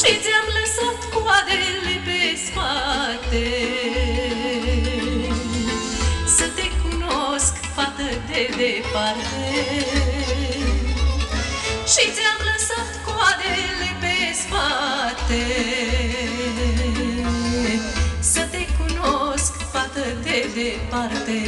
Și ți-am lăsat coadele pe spate. Să te cunosc, fată de departe. Și ți-am lăsat coadele pe spate. Să te cunosc, fată de departe.